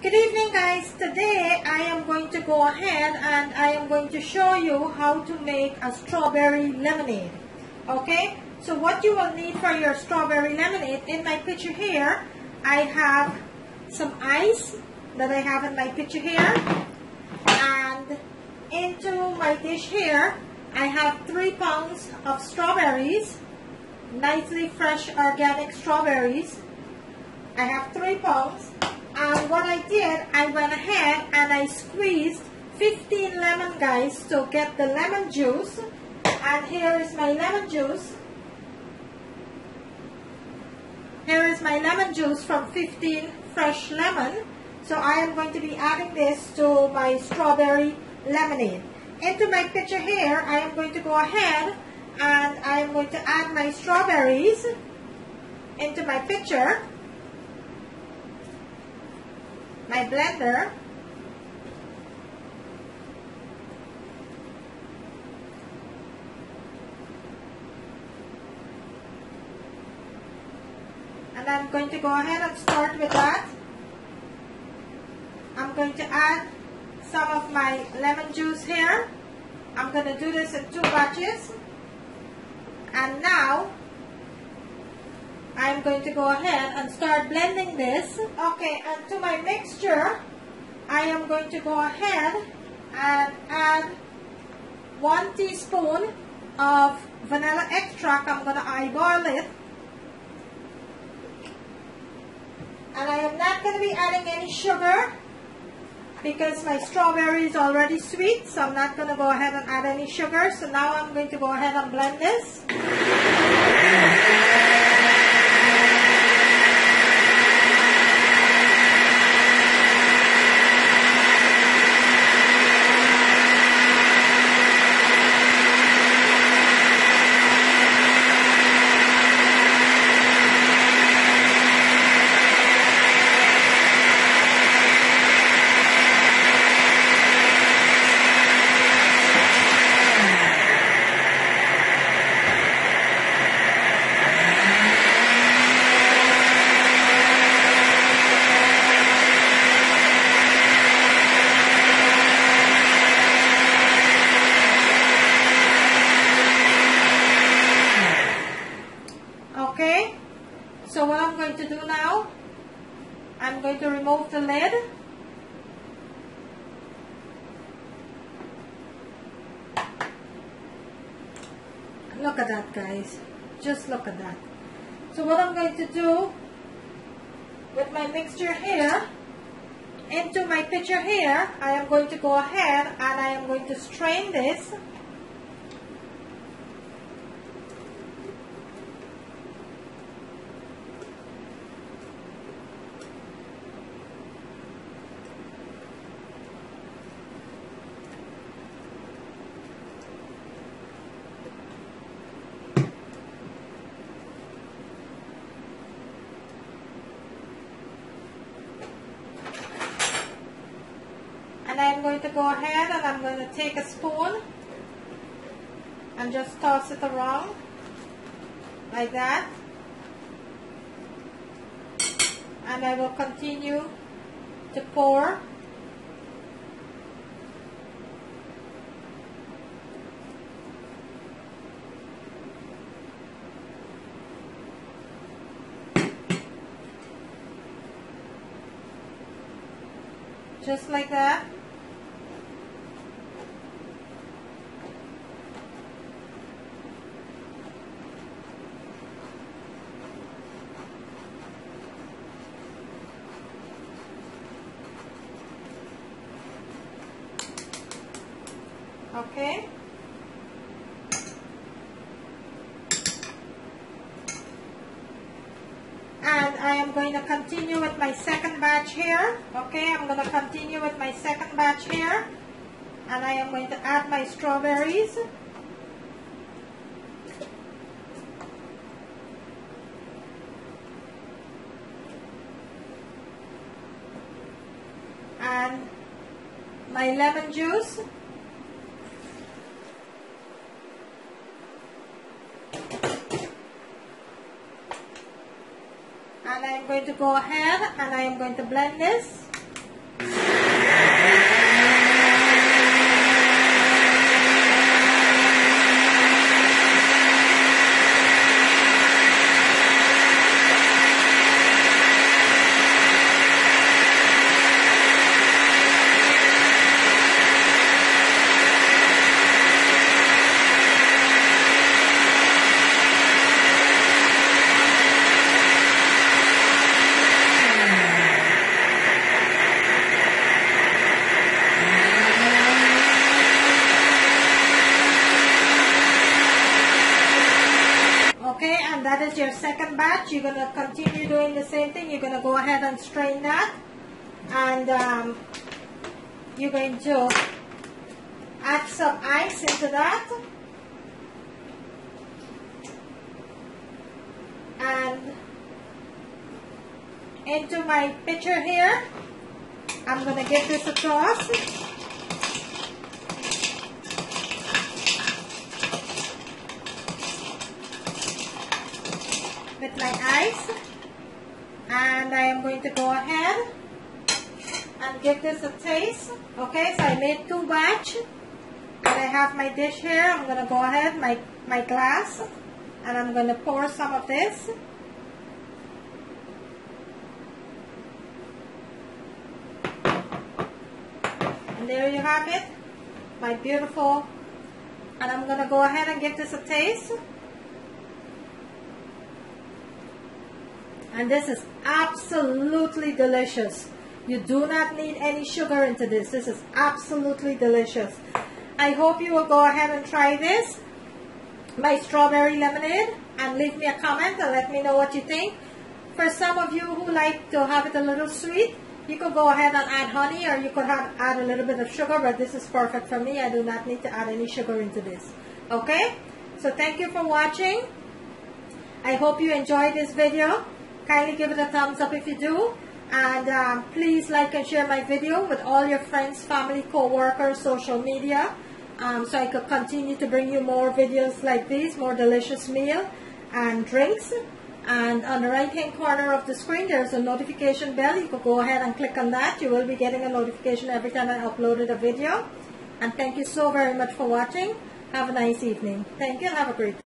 Good evening guys. Today I am going to go ahead and I am going to show you how to make a strawberry lemonade. Okay, so what you will need for your strawberry lemonade, in my picture here, I have some ice that I have in my picture here and into my dish here I have three pounds of strawberries, nicely fresh organic strawberries. I have three pounds and what I did, I went ahead and I squeezed 15 lemon guys to get the lemon juice. And here is my lemon juice. Here is my lemon juice from 15 fresh lemon. So I am going to be adding this to my strawberry lemonade. Into my pitcher here, I am going to go ahead and I am going to add my strawberries into my pitcher my blender and I'm going to go ahead and start with that. I'm going to add some of my lemon juice here. I'm going to do this in two batches. And now I'm going to go ahead and start blending this. Okay, and to my mixture, I am going to go ahead and add one teaspoon of vanilla extract. I'm going to eyeball it. And I am not going to be adding any sugar because my strawberry is already sweet. So I'm not going to go ahead and add any sugar. So now I'm going to go ahead and blend this. Okay, so what I'm going to do now, I'm going to remove the lid. Look at that guys, just look at that. So what I'm going to do with my mixture here, into my pitcher here, I am going to go ahead and I am going to strain this and I'm going to go ahead and I'm going to take a spoon and just toss it around like that. And I will continue to pour. Just like that Okay. And I am going to continue with my second batch here. Okay, I'm going to continue with my second batch here. And I am going to add my strawberries. And my lemon juice. And I'm going to go ahead and I am going to blend this second batch, you're going to continue doing the same thing. You're going to go ahead and strain that. And um, you're going to add some ice into that. And into my pitcher here, I'm going to give this a toss. My ice and I am going to go ahead and give this a taste. Okay so I made two batch. And I have my dish here I'm to go ahead my my glass and I'm to pour some of this. And there you have it my beautiful. And I'm to go ahead and give this a taste and this is absolutely delicious. You do not need any sugar into this. This is absolutely delicious. I hope you will go ahead and try this, my strawberry lemonade, and leave me a comment and let me know what you think. For some of you who like to have it a little sweet, you could go ahead and add honey or you could have, add a little bit of sugar, but this is perfect for me. I do not need to add any sugar into this. Okay? So thank you for watching. I hope you enjoyed this video. Kindly give it a thumbs up if you do. And um, please like and share my video with all your friends, family, co-workers, social media. Um, so I could continue to bring you more videos like these, more delicious meal and drinks. And on the right hand corner of the screen, there's a notification bell. You could go ahead and click on that. You will be getting a notification every time I uploaded a video. And thank you so very much for watching. Have a nice evening. Thank you have a great day.